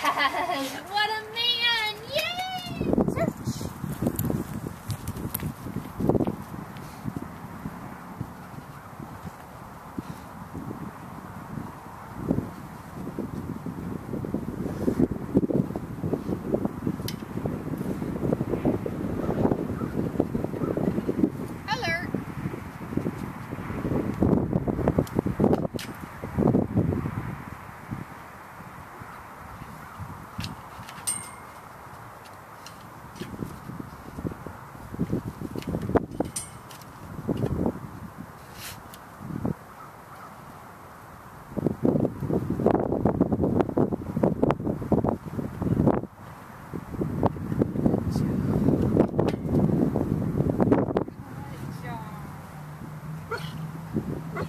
What a man. Huh?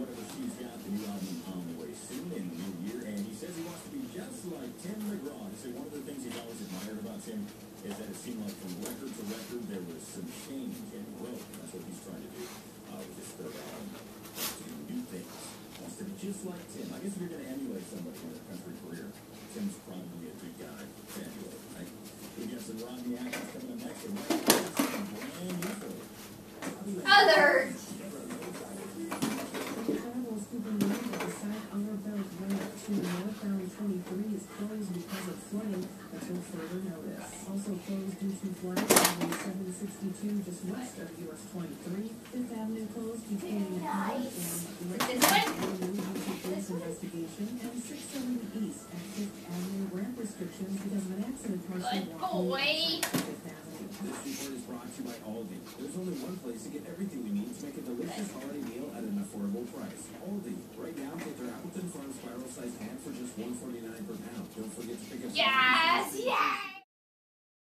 Whatever She's Got, the new album on the way soon in the new year, and he says he wants to be just like Tim McGraw. He said one of the things he's always admired about Tim is that it seemed like from record to record there was some change and growth. That's what he's trying to do uh, with his third album. To do new things. Wants to be just like Tim. I guess if you're going to emulate somebody in their country career, Tim's probably a good guy to emulate, right? We got some Rodney Atkins coming up next, and right now, something brand new for you. Alert. Incredible scooping news that the South Outer Belt Road to northbound 23 is closed because of flooding until further notice. Also closed due to flooding on 762 just west of US 23. Fifth Avenue closed between High and investigation and 670 East at Fifth Avenue ramp restrictions because of an accident Good boy. This report is brought to you by Aldi. There's only one place to get everything we need to make a delicious holiday meal at an affordable price. Aldi. Right now, get their Appleton Farm spiral sized ham for just $1.49 per pound. Don't forget to pick up. Yes. Yes.